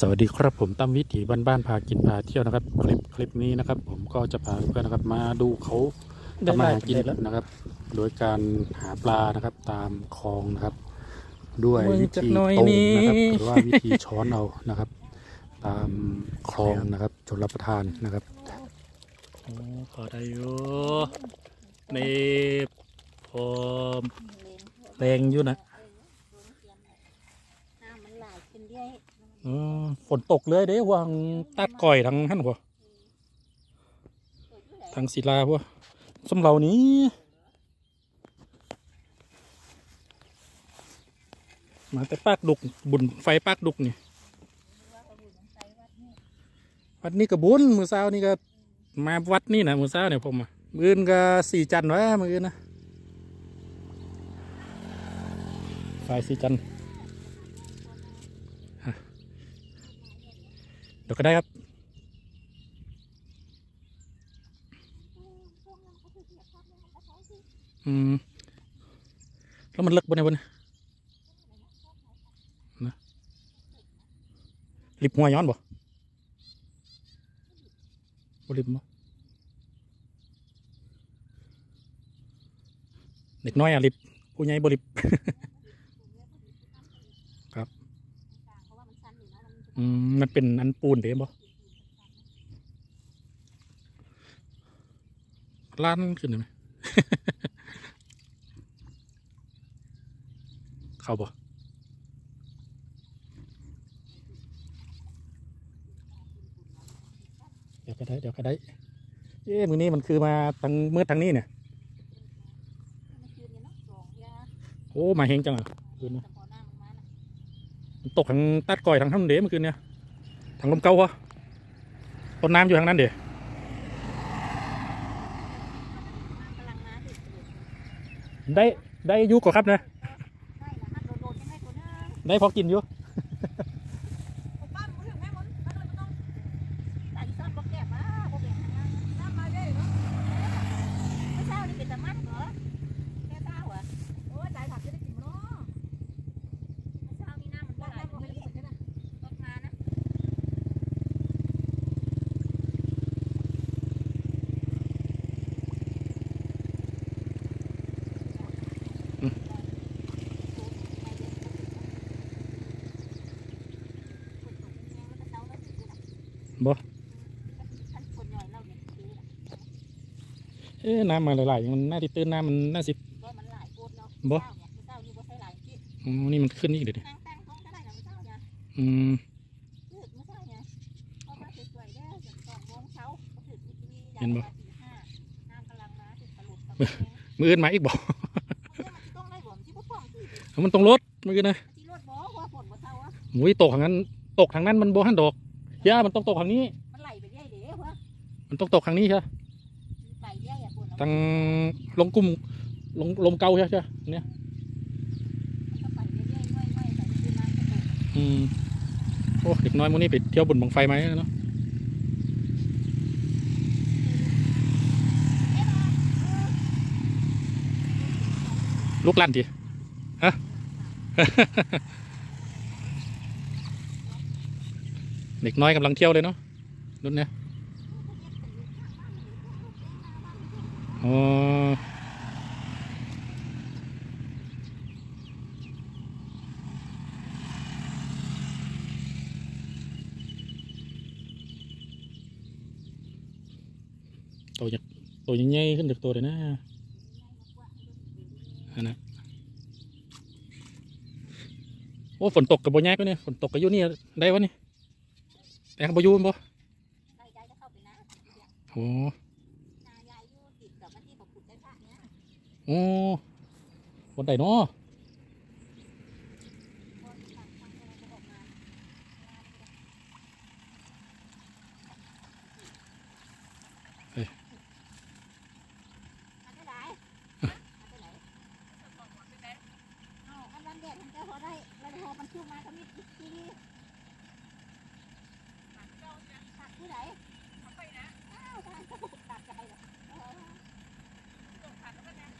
สวัสดีครับผมตั้มวิถีบ้านบ้านๆพากินพาเที่ยวนะครับ คลิปคลิปนี้นะครับ ผมก็จะพาเพื่อนนะครับ มาดูเขาได้ทำมาหลายหากินประเด็นแล้วนะครับ โดยการหาปลานะครับ ตามคลองนะครับ ด้วยมือวิจักธีหน่อยต้มนี่นะครับหรือว่าวิธีช้อนเอานะครับ ตามคลองนะครับชนรับประทานนะครับโอ้พอได้อยู่ในพอแรงอยู่นะ น้ำมันไหลขึ้นเรื่อย อืม ฝนตกเลยเด้วางตัดก่อยทางหันหัวทางศิลาหัวสำเหล่านี้มาแต่ปากดุกบุญไฟปากดุกนี่วัดนี้ก็บุญมือเช้านี่ก็มาวัดนี่นะมือเช้าเนี่ยผมอะมือนก็สี่จันทร์วะมือนนะไฟสี่จันทร์ฮะเดี๋ยวก็ได้ครับ อืม แล้วมันเลิกบนไหนบนนะลิบหัวย้อนบ่บลิบบ่เด็กน้อยอะลิบผู้ใหญ่บลิบ เพราะว่ามันสั้น อยู่นะมันจะอืมมันเป็นอันปูนเด้บ่ล้านขึ้นได้ไหมเข้าบ่เดี๋ยวก็ได้เดี๋ยวก็ได้เอ๊ะมือนี้มันคือมาทางเมืดทางนี้เนี่ย โอ้ มาเฮงจังอะคืนนี้แต่พอหน้ามันมานะ ตกทางตัดก่อยทางท่านเด๋เมื่อคืนเนี่ยทางลมเก่าวะต้นน้ำอยู่ทางนั้นเด๋กำลังมาติดอยู่ได้ได้อยุก่อครับนะได้นะฮักโดนๆยังไงคนนึงได้พอกินอยู่ ป้าหมูถึงแม่มดป้าเลยต้องใส่ซ้ำบอกแก้มาบอกแก้ทางนั้นน้ำมาได้เนาะไม่เช้านี่เป็นตะมันเหรอแค่เช้าอะโอ้ยตายผักจะได้กินมั้งเนาะไม่เช้านี่น้ำมันไหลไม่รู้สึกนะรถมานะ บ่ ท่านคนย่อยเราเนี่ยคือ เอ๊ะน้ำมาหลายๆมันน่าติตื้นน้ำมันน่าสิว่ามันหลายโคตรเนาะบ่เจ้าเนี่ยเจ้านี่บ่ใช่หลายที่อ๋อนี่มันขึ้นอีกเดี๋ยวดิตั้งตั้งท้องก็ได้นะเจ้าเนี่ยอืมยืดไม่ใช่เนี่ยพอมาสวยๆได้ถึงสองโมงเช้าก็ถึงที่นี่ยามสี่ห้าน้ำกำลังมาถึงตลุกตะเกียงมืออื่นมาอีกบ่มันจะต้องได้บ่มที่พวกพ่องที่มันต้องลดมืออื่นนะที่รถบ่ว่าฝนบ่เช้าอะมุ้ยตกทางนั้น ตกทางนั้นมันโบหันดอกย่ามันต้องตกทางนี้ มันไหลไปเรื่อยเด้อวะมันต้องตกทางนี้ใช่ ไหลเรื่อยอะฝน ทางลงกลุ่มลงลมเกาใช่ใช่เนี่ยอืมโอ้เด็กน้อยมื้อนี้ไปเที่ยวบุญบังไฟไหมเนาะลูกลั่นทีฮะเด็กน้อยกำลังเที่ยวเลยเนาะรุ่นเนี้ย อ๋อตัวใหญ่ตัวใหญ่ๆขึ้นจากตัวเลยนะอันนะโอ้ฝนตกกับบ่แยกก็เนี่ยฝนตกกับอยู่นี่ได้วะนี่แต่กับบ่อยู่บ่ได้ยายจะเข้าไปนะโอ้ นายายอยู่ติดกับที่ผมขุดได้พระเนี้ย โอ้บนไดเนาะ พอทางทางอะไรจะออกมา อันไหนอันไหนเอาอันนั้นแดดมันจะพอได้แล้วพอมันขึ้นมาก็มีทีนี้ตัดที่ไหนอ้าวทางก็ตัดใจเหรอเออ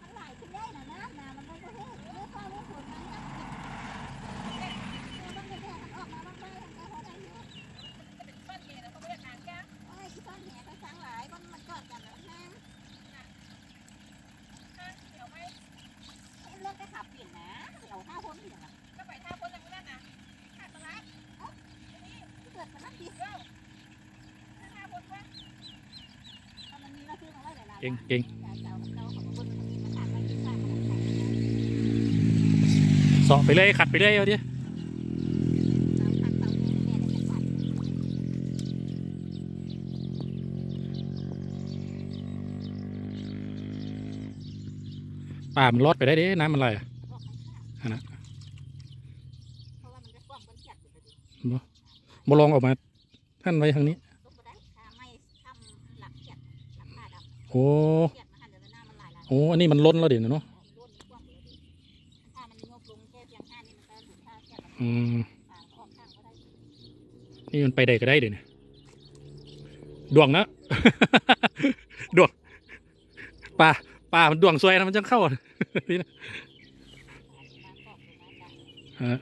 มันไหลขึ้นได้นะน้ำน้ำมันไม่ก็แห้ง เก่งเก่งเจ้าเจ้าของคนมาถามไปที่ข้างของเสาะไปเลยขัดไปเลยเอาดิเจ้าข้างเจ้าแม่เนี่ยจังหวัดป่ามันรอดไปได้เด้น้ำมันไหลอะบอกข้างอันนั้นเพราะว่ามันจะฟ้องคนจัดอยู่พอดีบ่ลองออกมาท่านไว้ทางนี้ ก็บ่ได้ถ้าไม่ทำหลักเจ็ดหลักผ้าดำ โอ้โหอันนี้มันล้นแล้วเดี๋ยวนะเนาะอืมนี่มันไปได้ก็ได้เดี๋ยวนะดวงนะดวงป่าป่ามันดวงสวยนะมันจะเข้านี่นฮะ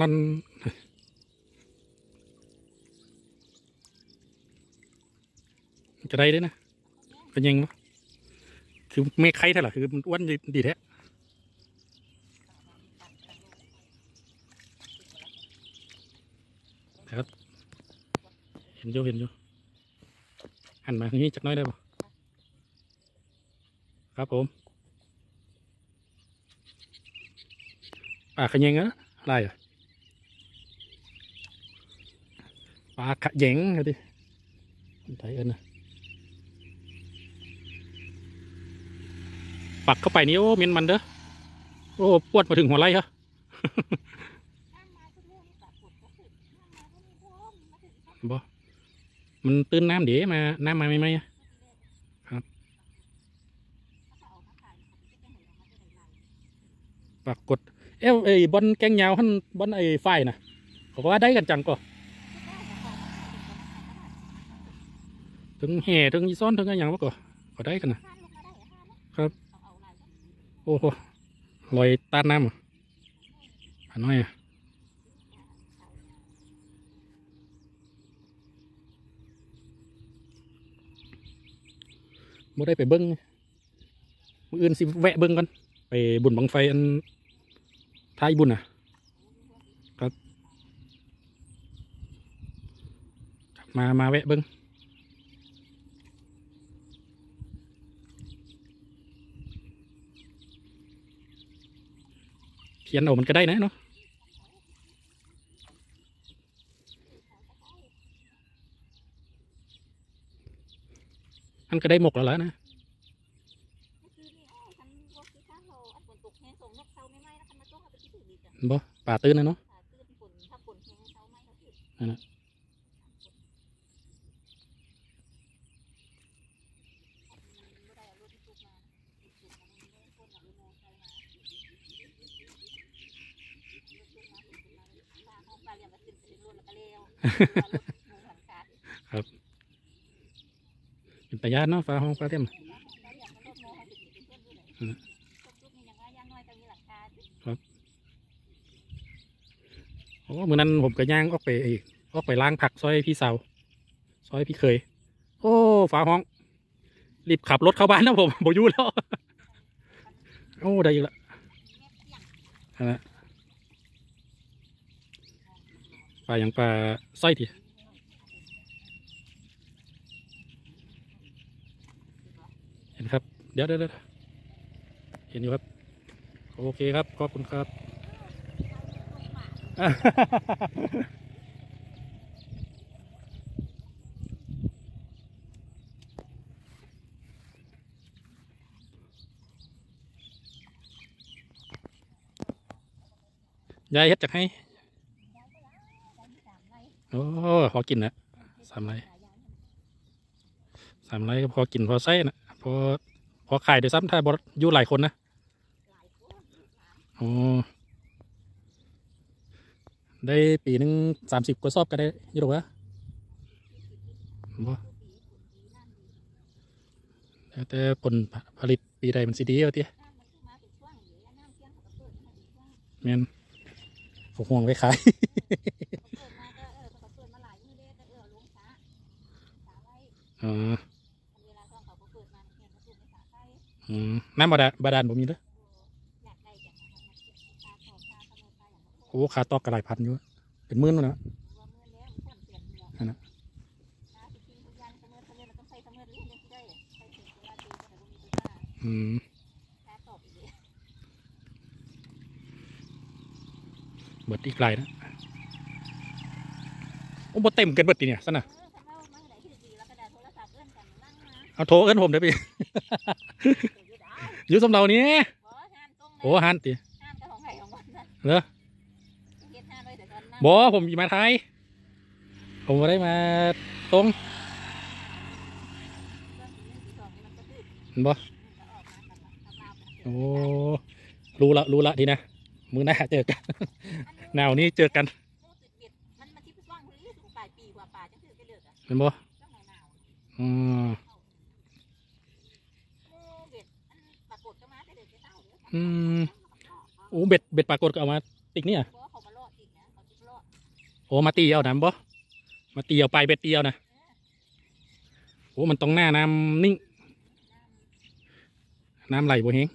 ลั่นจะได้ด้วยนะ เป็นยังวะคือไม่ใครเท่าไหร่คือมันอ้วนดีแท้ครับ เห็นอยู่เห็นอยู่หันมาทางนี้จักน้อยได้ปะครับผมปลาขะเยงอะอะไรอะ ปลาขะเยงเอาดิไทยเอินนะปักเข้าไปนี่โอ้เมียนมันเด้อโอ้ปวดมาถึงหัวไหล่ครับน้ำมาทุกเรื่องนี่ปรอน้ำมาก็มีพร้อมมาถึงครับบ่มันตื้นน้ำเดี๋ยวมา น้ำมาไหมไหมอะเขาเอามาขายเขาจะได้เห็นออกมาจะได้ไรปรากฏเอ้ไอ้บอลแกงยาวหันบอลไอ้ไฟนะเขาก็ว่าได้กันจังก็ ถึงแห่ถึงยีซ้อนถึงอะไรอย่างวะก็ก็ได้กันนะห้านลงมาได้ห้านครับเอาเอาอะไรก็โอ้โหลอยต้านน้ำอะอันน้อยอะบ่ได้ไปเบิ้งมืออื่นสิแวะเบิ้งกันไปบุญบังไฟอันท้ายบุญอะครับมามาแวะเบิ้ง ขียนเอามันก็ได้นะเนาะอันก็ได้หมกแล้วล่ะนะเมื่อกี้นี่โอ้ยฉันร ลี้ยวรถงูหันขาดเป็นตาญาติเนาะฟ้าห้องฟ้าเต็มแล้วอย่างมันรถโอ้เลยอืมรถตุกนี่อย่างว่าย่างน้อยต้องมีหลักการโอ้มือนั้นผมก็ย่างออกไปอีกอกไปล้างผักซอยพี่สาวซอยพี่เคย โอ้ฟ้าห้อง รีบขับรถเข้าบ้านนะผมบอยู่แล้ว โอ้ ได้อีกแล้วนั่นแหละปลาอย่างปลาไส้ทีเห็นครับเดี๋ยวเดี๋ยวเดี๋ยวเห็นอยู่ครับ โอเคครับ ขอบคุณครับ ยายเฮ็ดจากให้ โอ้พอกินนะสามไรสามไรก็พอกินพอใส่นะพอพอขายเดี๋ยวซ้ำถ้าบออยู่หลายคนนะโอ้ได้ปีหนึ่งสามสิบกว่าซอบก็ได้ยี่หรอวะบ่แล้วแต่ผลผลิตปีใดมันสิดีเอาติแมนผมห่วงไว้ขาย อ๋ออืมน้ำบาดาลบาดาลผมมีเด้อโอ้ขาตอกกระไรพันอยู่เป็นหมื่นแล้วนะว่ามือแล้วมันควรเปลี่ยนเมืองนั่นน่ะนะสิกินทุกอย่างเสมอเสมอแล้วต้องใส่เสมอเรื่องยังสิได้ใส่ถึงเวลาตีก็ได้บ่มีตัวตาอืมตาตอบอีกเลยเบิดอีกไกลนะ โอ้บ่เต็มเกันเบิดทีเนี่ยสนะ เอาโทรเอิ้นผมเดี๋ยวไปเดี๋ยวอยู่ได้อยู่สำเรานี้บ่งานตรงโอ้ฮันติงานก็ของไห้ของมันนั่นเหรอเฮ็ดงานไว้แต่ตอนนั้นบอผมอยู่มาไทยผมบ่ได้มาตรงเรื่องที่สองนี่มันก็คือเห็นบ่มันก็ออกมากันละลาวๆโอ้รู้ละรู้ละทีนะมือหน้าเจอกันหนาวนี้เจอกันมูสิบเอ็ดมันมาที่พิว่างคนนี้ถึงปลายปีกว่าป่าจังคือไปเลือกอะเห็นบ่ช่วงหนาวอืม ๆมูเบ็ดอันปรากฏก็มาแต่เด็กจะเต้าเด้ อืมโอ้เบ็ดเบ็ดปรากฏก็เอามาติกเนี่ยโอ้มาตีเอานะบ่มาตีเอาไปเบ็ดเดียวนะโอ้มันต้องหน้าน้ำนิ่ง น้ำไหลบ่เฮง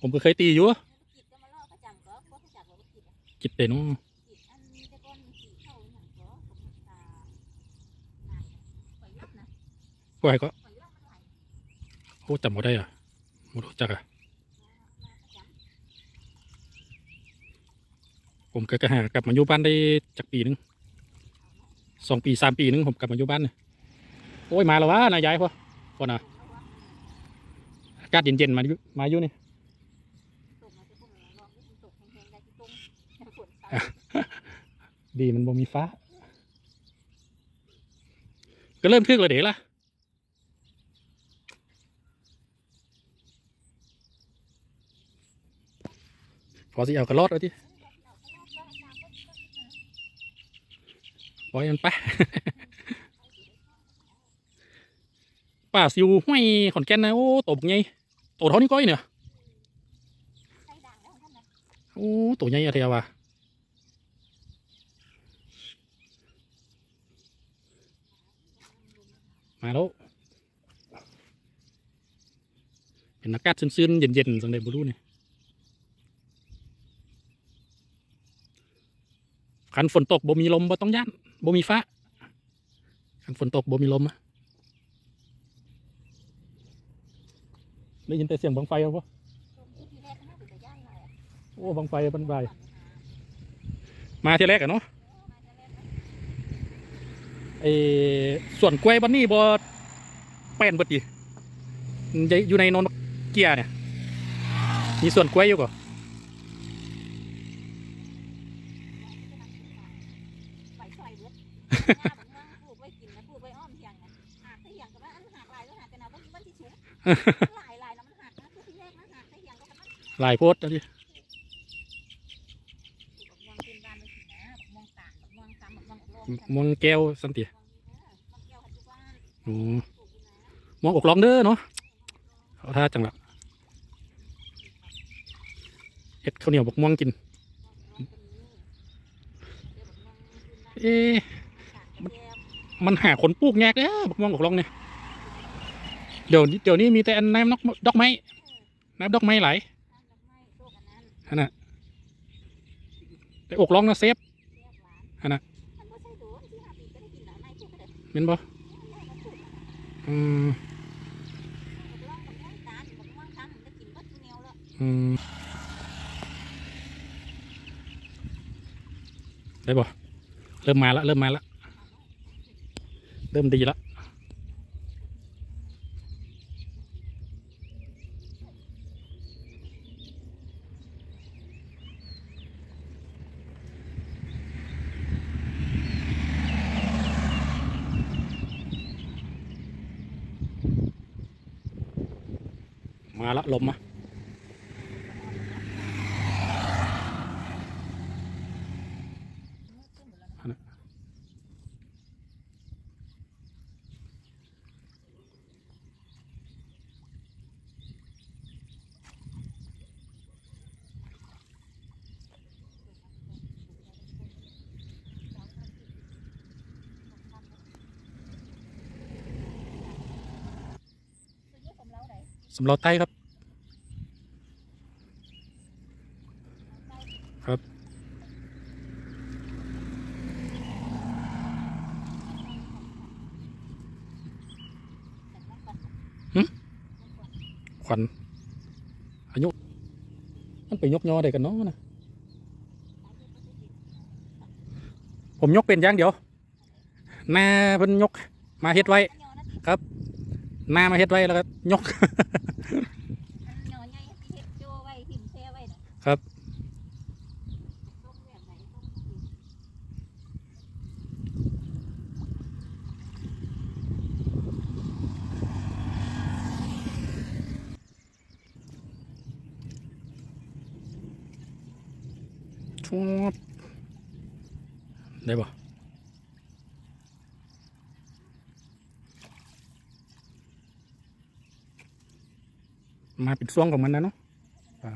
ผมก็เคยตีอยู่กิดก็มาลอดประจำก็เพราะเขาจับว่าลูกกิดอะกิดเตน้องกิดอันนี้แต่ก้อนมันสีเข้าอย่างก็ผมตาหนักปล่อยยับนะปล่อยก็ปล่อยยับหลโอ้จำบ่ได้อะ บ่รู้จักอะมาปรผมก็กระหากลับมาอยู่บ้านได้จากปีหนึงสองปีสามปีหนึงผมกลับมาอยู่บ้านเนี่ยโอ้ยมาแล้ววะนายยายพ่อพ่อนะอากาศเย็นๆมาอยู่มาอยู่นี่ตกมาองไม่ตกแห้งๆได้ที่ตรงฝนใส่ดีมันบ่มีฟ้า ก็เริ่มทึกเลยเด็กละ พอสิเอากระรอดเอาที่ปล่อยมันไปป่าซิวห้วยขอนแก่นนะโอ้ตบไงโตเท่านี้ก้อยเนี่ยโอ้ตัวใหญ่อะเทียวว่ะมาแล้วเป็นอากาศซึนๆเย็นๆสังเดบุรุนี่ ขันฝนตกบ่มีลมบ่ต้องย่านบ่มีฟ้าขันฝนตกบ่มีลมอะได้ยินแต่เสียงบังไฟเอาปะตรงที่ที่แรกก็น่าจะโอ้บังไฟบันไฟมาทีแรกอะเนาะมาจะเนนะไอ้ส่วนกล้วยบันนี่บอแป้นบดีอยู่ในนนเกียร์เนี่ยมีส่วนกล้วยอยู่ก่อไหวซอยเบิด หน้าบักม่วงปลูกไว้กินนะปลูกไว้อ้อมเทียงนะหากได้อย่างกับว่หักลายก็หักกันเอาไว้วันที่สูงหลายลายนะมันหักนะที่แรกมันหักได้อย่างก็มันลายโพดเอาดิบักม่วงขึ้นบ้านไม่กินนะบักม่วงตาลบักม่วงซ้ำบักม่วงอบรมมองแก้วสันติโอ้ปลูกอยู่นะมองอกลองเด้อเนาะเขาท่าจังละเฮ็ดข้าวเหนียวบกม่วงกิน เอ๊ะ มันหาคนปูกยากเด้อบักม่วงอกลองเนี่ยเดี๋ยวเดี๋ยวนี้มีแต่น้ำนกดอกไม้น้ำดอกไม้ไหลายอันน่ะแต่อกลองนะเซฟอันน่ะเม็นบ่อืมอืมได้บ่เริ่มมาละเริ่มมาละ เริ่มดีละมาละลมมา สำหรับไต้ครับ ครับ ขวัญอายุมันไปยกยอได้กันเนาะนะผมยกเป็นอย่างเดียวแม่เพิ่นยกมาเฮ็ดไว้ครับ หน้ามาเฮ็ดไว้แล้วก็ยกยอใหญ่ที่เฮ็ดโจไว้หิมแช่ไว้น่ะครับไหนต้มกินชวบได้ปะ มาปิดช่วงของมันนะเนาะอ่า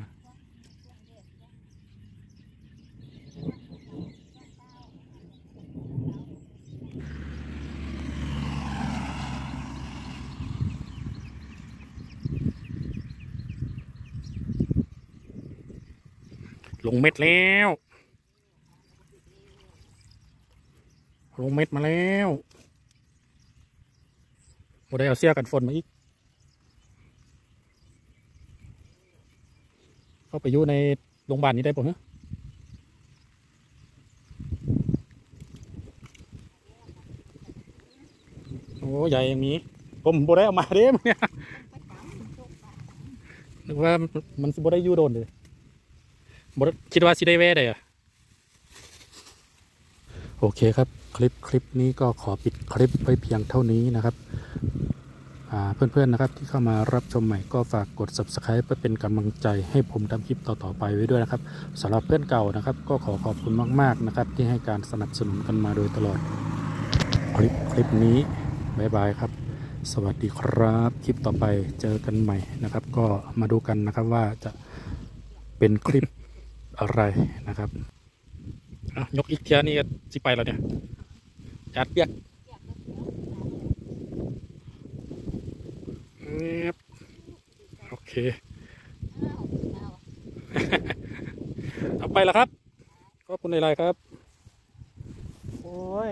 ลงเม็ดแล้ว ลงเม็ดมาแล้วโมได้เอาเสื้อกันฝนมาอีก เข้าไปอยู่ในโรงพยาบาลนี้ได้ปะฮะโอ้ใหญ่อย่างนี้ ผมโบได้เอามาเด้มเนี่ยไปตามโจกปลานึกว่ามันสิโบได้อยู่โดนเลยบได้คิดว่าสิได้แว่ได้อะโอเคครับ คลิปคลิปนี้ก็ขอปิดคลิปไว้เพียงเท่านี้นะครับ เพื่อนๆนะครับที่เข้ามารับชมใหม่ก็ฝากกด subscribe เพื่อเป็นกำลังใจให้ผมทำคลิปต่อๆไปไว้ด้วยนะครับสำหรับเพื่อนเก่านะครับก็ขอขอบคุณมากๆนะครับ ที่ให้การสนับสนุนกันมาโดยตลอด คลิปคลิปนี้บายบายครับ สวัสดีครับคลิปต่อไปเจอกันใหม่นะครับ ก็มาดูกันนะครับว่าจะเป็นคลิปอะไรนะครับยกอีกเทียนี่สิไปแล้วเนี่ยจัดเปียก อยากจะเสียว เงีย บโอเค เอาไปแล้วครับ ขอบคุณในไลน์ครับ โอ้ย